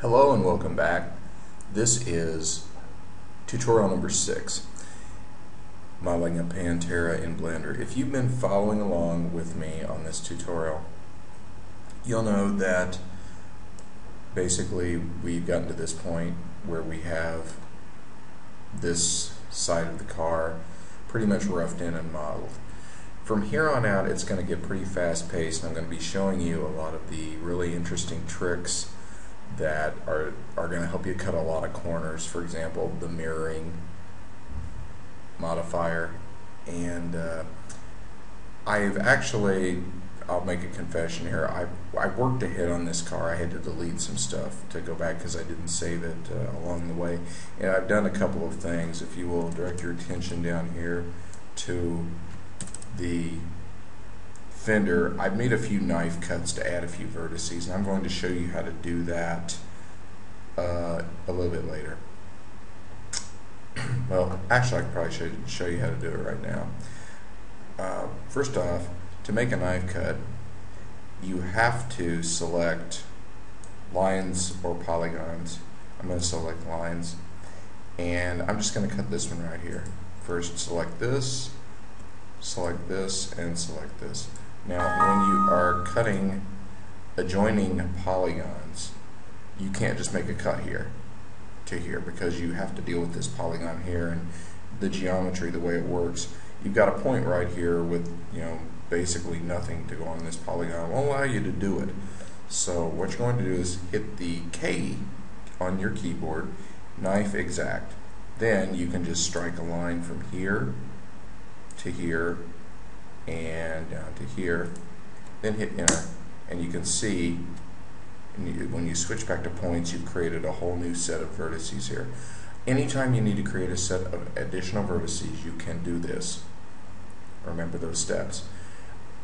Hello and welcome back. This is tutorial number six, modeling a Pantera in Blender. If you've been following along with me on this tutorial, you'll know that basically we've gotten to this point where we have this side of the car pretty much roughed in and modeled. From here on out it's going to get pretty fast paced and I'm going to be showing you a lot of the really interesting tricks that are, are going to help you cut a lot of corners. For example, the mirroring modifier. And uh, I've actually, I'll make a confession here, I, I worked ahead on this car. I had to delete some stuff to go back because I didn't save it uh, along the way. And I've done a couple of things. If you will direct your attention down here to the fender, I've made a few knife cuts to add a few vertices, and I'm going to show you how to do that uh, a little bit later. well, actually, I probably show, show you how to do it right now. Uh, first off, to make a knife cut, you have to select lines or polygons. I'm going to select lines, and I'm just going to cut this one right here. First, select this, select this, and select this. Now, when you are cutting adjoining polygons, you can't just make a cut here to here because you have to deal with this polygon here and the geometry, the way it works. You've got a point right here with, you know, basically nothing to go on this polygon. It won't allow you to do it. So what you're going to do is hit the K on your keyboard, knife exact. Then you can just strike a line from here to here and down to here, then hit enter, and you can see when you switch back to points, you've created a whole new set of vertices here. Anytime you need to create a set of additional vertices, you can do this. Remember those steps.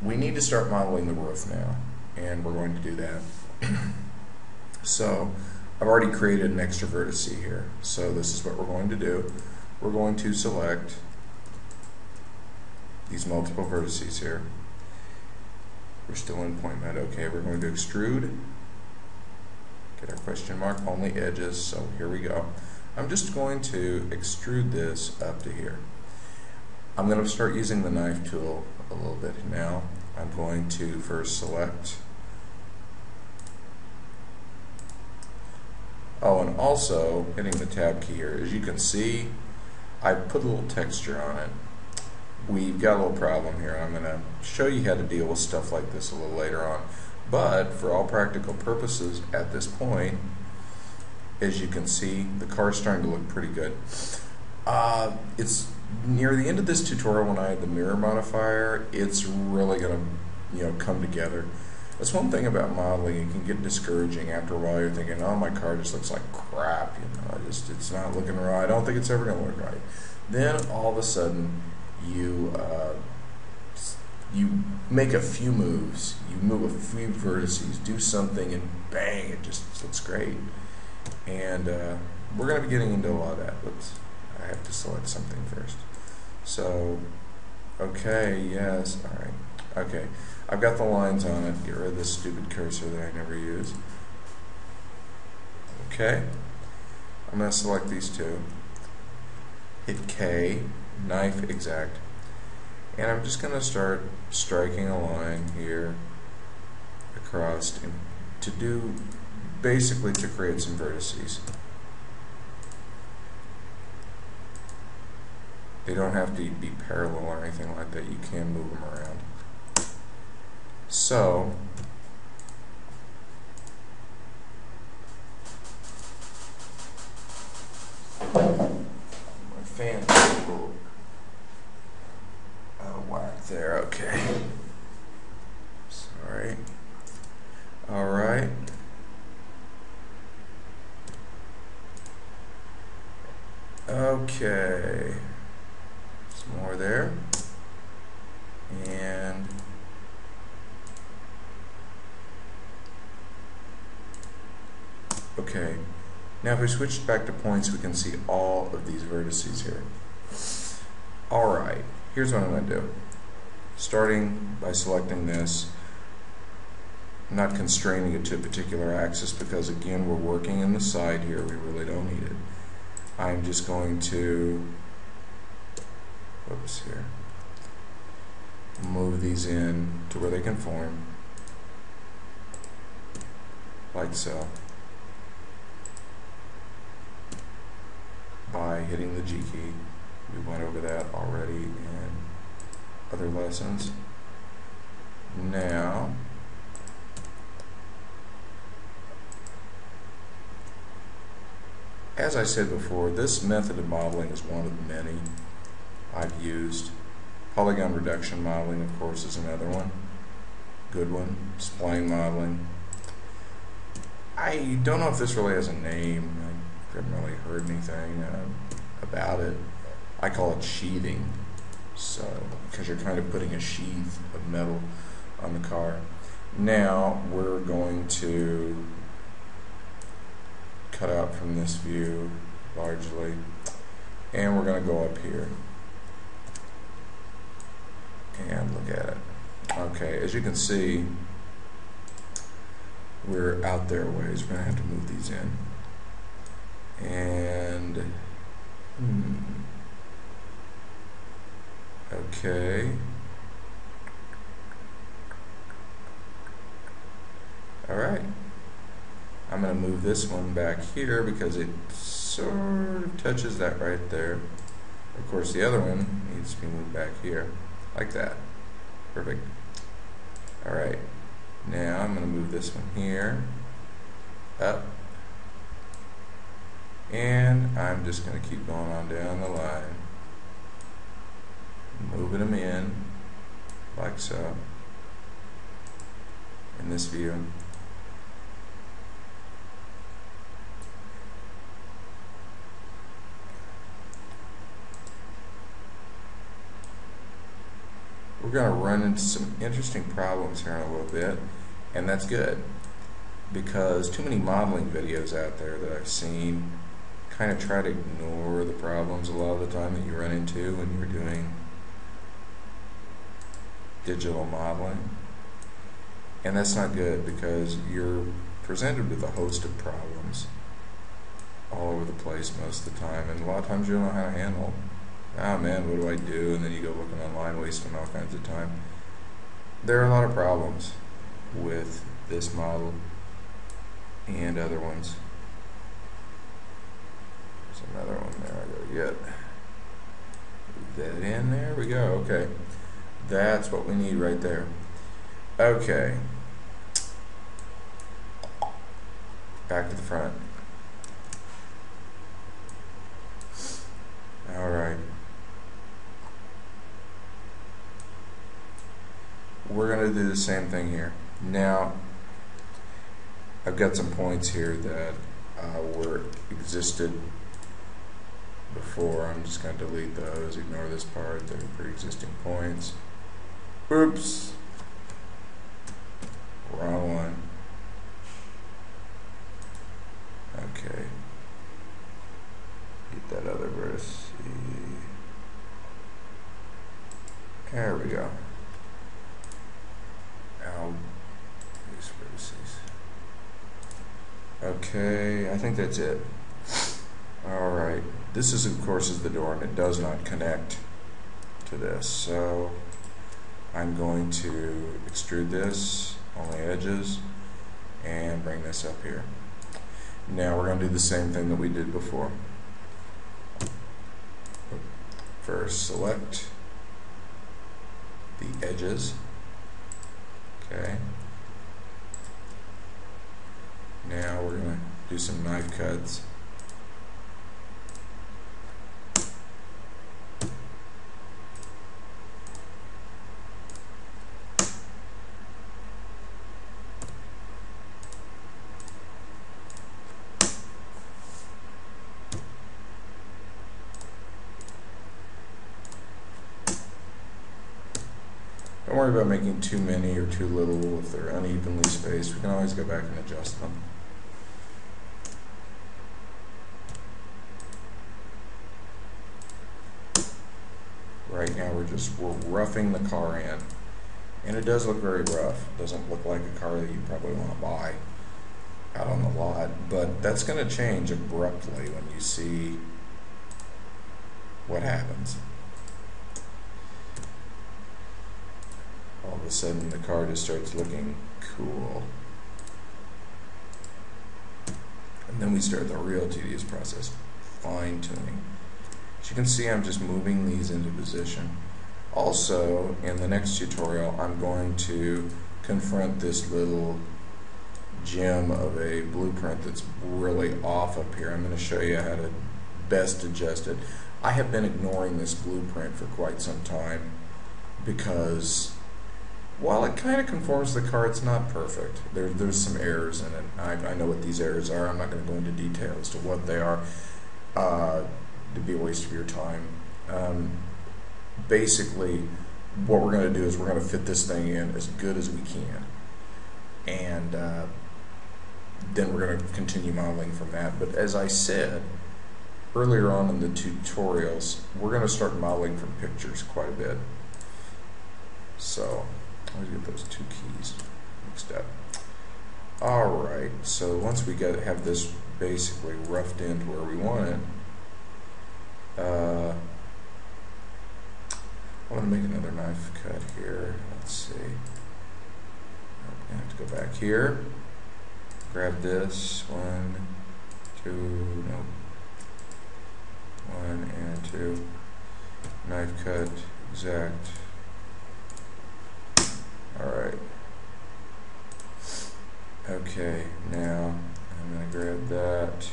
We need to start modeling the roof now, and we're going to do that. so, I've already created an extra vertex here, so this is what we're going to do. We're going to select these multiple vertices here. We're still in point mode. Okay, we're going to extrude. Get our question mark, only edges, so here we go. I'm just going to extrude this up to here. I'm going to start using the knife tool a little bit now. I'm going to first select Oh, and also hitting the tab key here. As you can see, I put a little texture on it we've got a little problem here. I'm going to show you how to deal with stuff like this a little later on. But for all practical purposes at this point, as you can see, the car is starting to look pretty good. Uh, it's near the end of this tutorial when I have the mirror modifier, it's really going to you know come together. That's one thing about modeling, it can get discouraging after a while. You're thinking, oh, my car just looks like crap, you know, I just, it's not looking right. I don't think it's ever going to look right. Then all of a sudden, you uh, you make a few moves, you move a few vertices, do something, and bang, it just looks great. And uh, we're going to be getting into a lot of that, but I have to select something first. So, okay, yes, all right, okay. I've got the lines on it. Get rid of this stupid cursor that I never use. Okay, I'm going to select these two. Hit K knife exact and I'm just going to start striking a line here across to do basically to create some vertices. They don't have to be parallel or anything like that. You can move them around. So, my fan there, okay. Sorry. All right. Okay. Some more there. And okay. Now if we switch back to points, we can see all of these vertices here. All right. Here's what I'm going to do starting by selecting this I'm not constraining it to a particular axis because again we're working in the side here we really don't need it I'm just going to oops here move these in to where they can form like so by hitting the G key we went over that already in other lessons now As I said before, this method of modeling is one of many I've used. Polygon reduction modeling, of course, is another one. Good one. Spline modeling. I don't know if this really has a name. Haven't really heard anything uh, about it. I call it sheathing. So, because you're kind of putting a sheath of metal on the car. Now, we're going to cut out from this view largely. And we're going to go up here and look at it. Okay, as you can see, we're out there ways. We're going to have to move these in. And, hmm, okay. All right. I'm going to move this one back here because it sort of touches that right there. Of course, the other one needs to be moved back here, like that. Perfect. All right. Now I'm going to move this one here, up, and I'm just going to keep going on down the line, moving them in, like so, in this view. we're going to run into some interesting problems here in a little bit, and that's good because too many modeling videos out there that I've seen kind of try to ignore the problems a lot of the time that you run into when you're doing digital modeling. And that's not good because you're presented with a host of problems all over the place most of the time, and a lot of times you don't know how to handle oh man, what do I do? And then you go looking online, wasting all kinds of time. There are a lot of problems with this model and other ones. Another one there I gotta get. That in, there we go, okay. That's what we need right there. Okay. Back to the front. All right. we're going to do the same thing here. Now, I've got some points here that uh, were existed before. I'm just going to delete those, ignore this part. They're pre-existing points. Oops. Wrong one. Okay. Get that other verse. There we go. Okay, I think that's it. This is of course is the door and it does not connect to this. So I'm going to extrude this on the edges and bring this up here. Now we're going to do the same thing that we did before. First select the edges. Okay. Now we're going to do some knife cuts. Don't worry about making too many or too little if they're unevenly spaced. We can always go back and adjust them. Right now we're just we're roughing the car in And it does look very rough. It doesn't look like a car that you probably want to buy out on the lot. But that's going to change abruptly when you see what happens. All of a sudden the car just starts looking cool. And then we start the real tedious process, fine tuning. As you can see, I'm just moving these into position. Also, in the next tutorial, I'm going to confront this little gem of a blueprint that's really off up here. I'm going to show you how to best adjust it. I have been ignoring this blueprint for quite some time because while it kind of conforms to the car, it's not perfect. There, there's some errors in it. I, I know what these errors are. I'm not going to go into detail as to what they are. Uh, to be a waste of your time. Um, basically, what we're going to do is we're going to fit this thing in as good as we can. And uh, then we're going to continue modeling from that. But as I said earlier on in the tutorials, we're going to start modeling from pictures quite a bit. So, me get those two keys mixed up. Alright, so once we get have this basically roughed into where we want it, uh, I want to make another knife cut here. Let's see. I'm going to have to go back here. Grab this. One, two, no. One and two. Knife cut, exact. Alright. Okay, now I'm going to grab that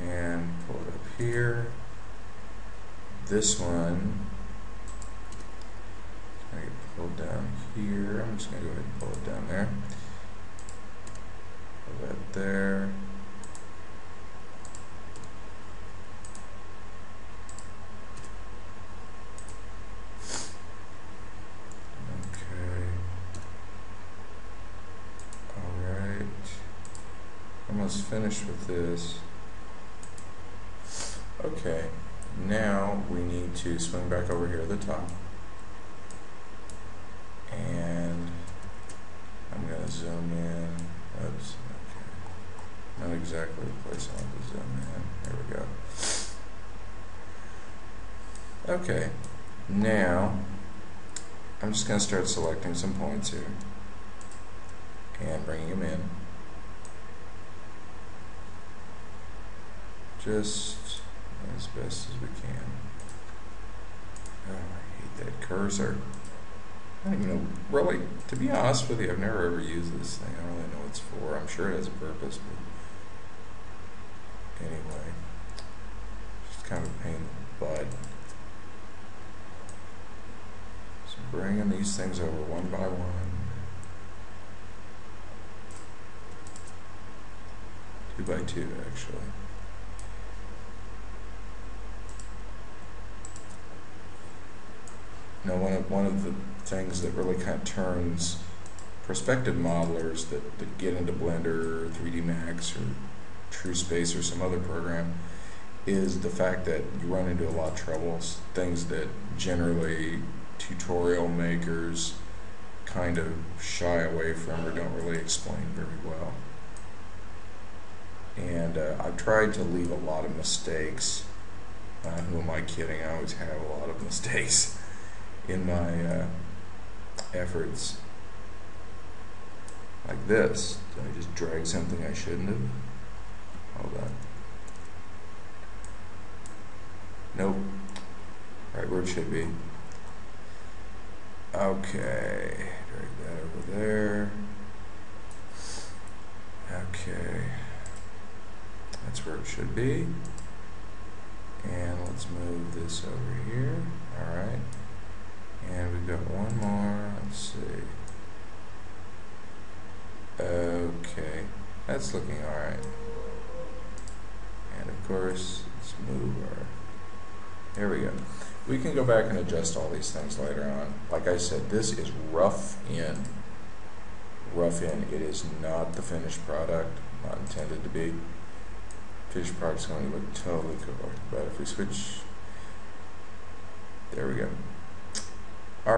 and pull it up here this one I get pulled down here. I'm just going to go ahead and pull it down there. Pull that there. Okay. Alright. Almost finished with this. Okay. Now we need to swing back over here at the top. And I'm going to zoom in. Oops, okay. Not exactly the place I want to zoom in. There we go. Okay, now I'm just going to start selecting some points here and bringing them in. Just as best as we can. Oh, I hate that cursor. I don't even know, really, to be honest with you, I've never ever used this thing. I don't really know what it's for. I'm sure it has a purpose, but anyway, just kind of a pain in the butt. So bringing these things over one by one. Two by two, actually. You know, one of, one of the things that really kind of turns perspective modelers that, that get into Blender or 3D Max or TrueSpace or some other program is the fact that you run into a lot of troubles, things that generally tutorial makers kind of shy away from or don't really explain very well. And uh, I've tried to leave a lot of mistakes. Uh, who am I kidding? I always have a lot of mistakes in my uh, efforts like this. Did I just drag something I shouldn't have? Hold on. Nope. Right where it should be. Okay. Drag that over there. Okay. That's where it should be. And let's move this over here. Alright. And we've got one more. Let's see. Okay, that's looking alright. And of course, let's move our. There we go. We can go back and adjust all these things later on. Like I said, this is rough in. Rough in. It is not the finished product. Not intended to be. Finished product's going to look totally cool. But if we switch, there we go.